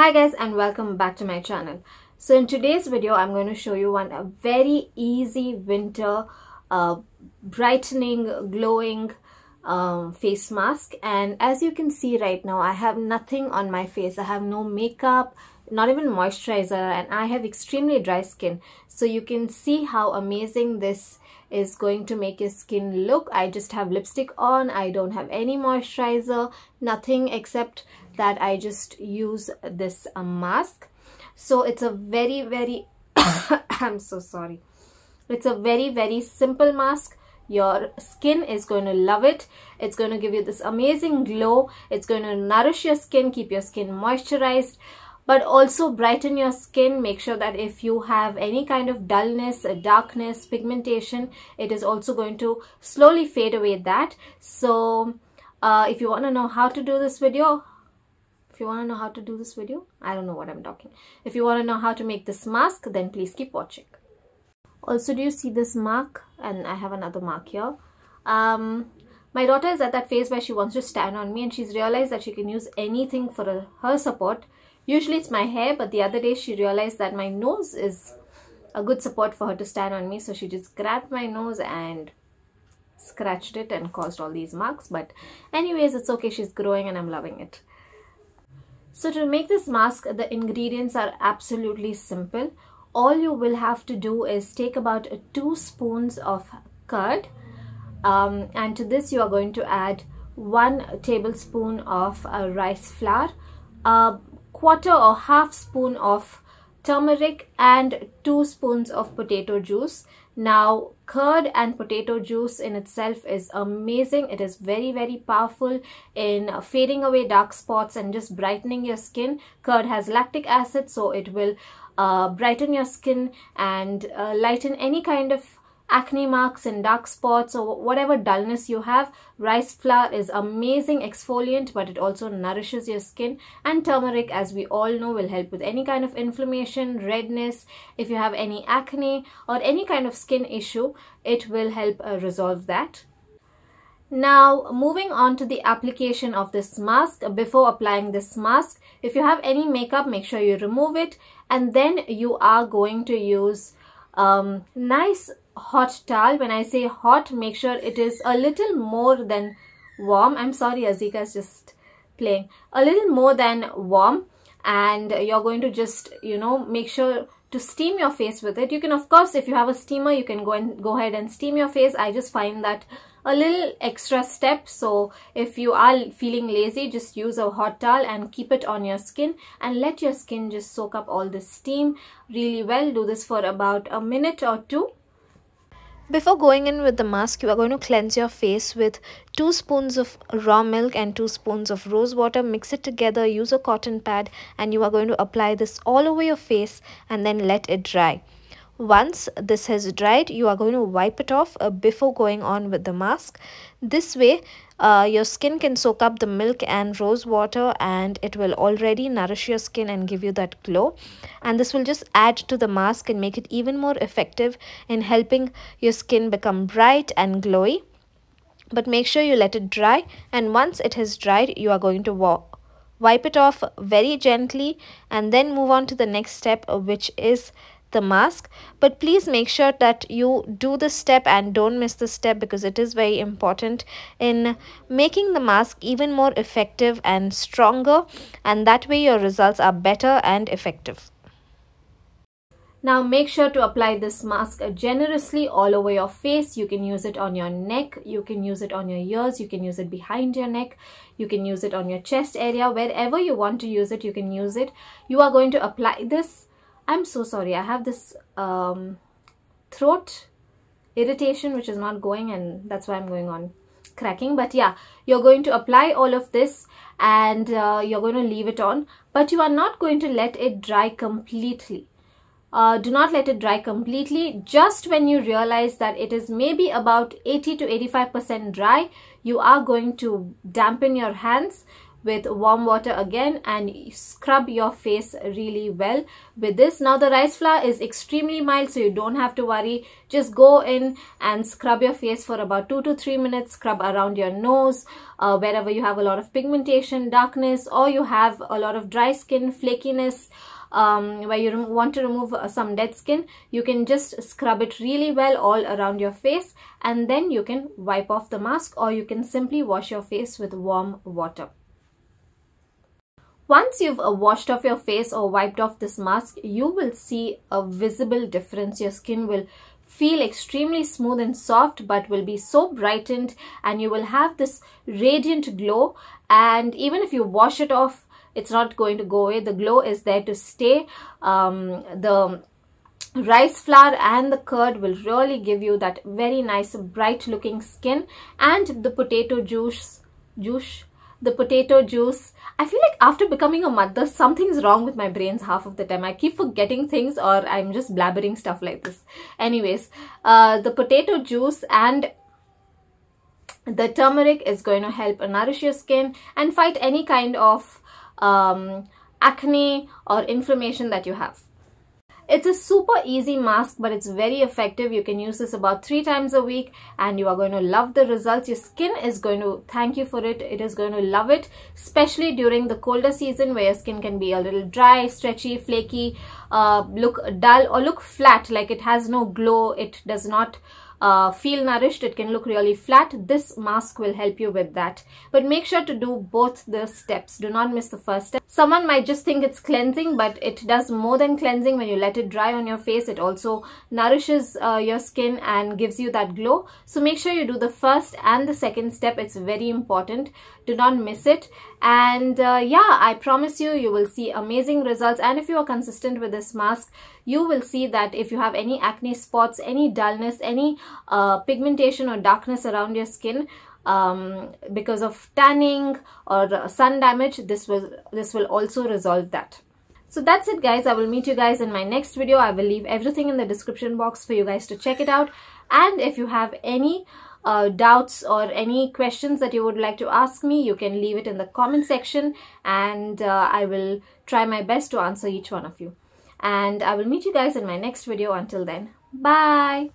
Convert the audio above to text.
Hi guys and welcome back to my channel. So in today's video I'm going to show you one a very easy winter uh, brightening glowing um, face mask and as you can see right now I have nothing on my face. I have no makeup not even moisturizer and I have extremely dry skin so you can see how amazing this is going to make your skin look. I just have lipstick on. I don't have any moisturizer. Nothing except that I just use this uh, mask. So it's a very very I'm so sorry. It's a very very simple mask. Your skin is going to love it. It's going to give you this amazing glow. It's going to nourish your skin keep your skin moisturized but also brighten your skin. Make sure that if you have any kind of dullness darkness pigmentation it is also going to slowly fade away that. So uh, if you want to know how to do this video if you want to know how to do this video I don't know what I'm talking. If you want to know how to make this mask then please keep watching. Also do you see this mark? And I have another mark here. Um, my daughter is at that phase where she wants to stand on me and she's realized that she can use anything for her support Usually it's my hair, but the other day she realized that my nose is a good support for her to stand on me. So she just grabbed my nose and scratched it and caused all these marks. But anyways, it's okay. She's growing and I'm loving it. So to make this mask, the ingredients are absolutely simple. All you will have to do is take about two spoons of curd. Um, and to this you are going to add one tablespoon of uh, rice flour, uh, quarter or half spoon of turmeric and two spoons of potato juice. Now curd and potato juice in itself is amazing. It is very very powerful in fading away dark spots and just brightening your skin. Curd has lactic acid so it will uh, brighten your skin and uh, lighten any kind of acne marks and dark spots or whatever dullness you have rice flour is amazing exfoliant but it also nourishes your skin. And turmeric as we all know will help with any kind of inflammation redness. If you have any acne or any kind of skin issue it will help uh, resolve that. Now moving on to the application of this mask before applying this mask if you have any makeup make sure you remove it and then you are going to use um, nice hot towel. When i say hot make sure it is a little more than warm. I'm sorry azika is just playing. A little more than warm and you're going to just you know make sure to steam your face with it. You can of course if you have a steamer you can go and go ahead and steam your face. I just find that a little extra step so if you are feeling lazy just use a hot towel and keep it on your skin and let your skin just soak up all the steam really well do this for about a minute or two before going in with the mask, you are going to cleanse your face with 2 spoons of raw milk and 2 spoons of rose water. Mix it together, use a cotton pad and you are going to apply this all over your face and then let it dry. Once this has dried, you are going to wipe it off uh, before going on with the mask. This way, uh, your skin can soak up the milk and rose water and it will already nourish your skin and give you that glow. And this will just add to the mask and make it even more effective in helping your skin become bright and glowy. But make sure you let it dry and once it has dried, you are going to wipe it off very gently and then move on to the next step uh, which is the mask but please make sure that you do this step and don't miss this step because it is very important in making the mask even more effective and stronger and that way your results are better and effective now make sure to apply this mask generously all over your face. You can use it on your neck, you can use it on your ears, you can use it behind your neck, you can use it on your chest area. Wherever you want to use it, you can use it. You are going to apply this I'm so sorry. I have this um, throat irritation which is not going and that's why I'm going on cracking. But yeah, you're going to apply all of this and uh, you're going to leave it on. But you are not going to let it dry completely. Uh, do not let it dry completely. Just when you realize that it is maybe about 80 to 85% dry, you are going to dampen your hands with warm water again and scrub your face really well with this. Now the rice flour is extremely mild so you don't have to worry. Just go in and scrub your face for about two to three minutes. Scrub around your nose uh, wherever you have a lot of pigmentation darkness or you have a lot of dry skin flakiness um, where you want to remove uh, some dead skin you can just scrub it really well all around your face and then you can wipe off the mask or you can simply wash your face with warm water once you've uh, washed off your face or wiped off this mask, you will see a visible difference. Your skin will feel extremely smooth and soft but will be so brightened and you will have this radiant glow. And even if you wash it off it's not going to go away. The glow is there to stay. Um, the rice flour and the curd will really give you that very nice bright looking skin. And the potato juice juice the potato juice. I feel like after becoming a mother something's wrong with my brains half of the time. I keep forgetting things or i'm just blabbering stuff like this. Anyways uh, the potato juice and the turmeric is going to help nourish your skin and fight any kind of um, acne or inflammation that you have. It's a super easy mask but it's very effective. You can use this about three times a week and you are going to love the results. Your skin is going to thank you for it. It is going to love it especially during the colder season where your skin can be a little dry, stretchy, flaky, uh, look dull or look flat like it has no glow. It does not uh, feel nourished it can look really flat. This mask will help you with that. But make sure to do both the steps. Do not miss the first step. Someone might just think it's cleansing but it does more than cleansing. When you let it dry on your face it also nourishes uh, your skin and gives you that glow. So make sure you do the first and the second step. It's very important do not miss it. And uh, yeah i promise you you will see amazing results. And if you are consistent with this mask you will see that if you have any acne spots any dullness any uh, pigmentation or darkness around your skin um, because of tanning or sun damage this will this will also resolve that. So that's it guys. I will meet you guys in my next video. I will leave everything in the description box for you guys to check it out. And if you have any uh, doubts or any questions that you would like to ask me you can leave it in the comment section and uh, i will try my best to answer each one of you. And i will meet you guys in my next video. Until then bye